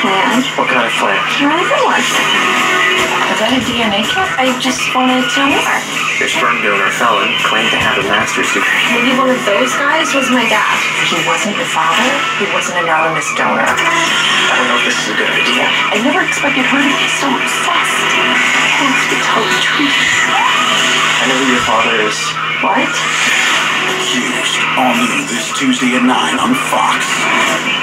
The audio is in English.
plant. What kind of plant? You're good one. Is that a DNA kit? I just wanted to know more. Your sperm donor felon claimed to have a master's degree. Maybe one of those guys was my dad. He wasn't your father. He was an anonymous donor. I don't know if this is a good idea. I never expected her to be so obsessed. I have to tell the truth. I know who your father is. What? Accused. on you this Tuesday at 9 on Fox.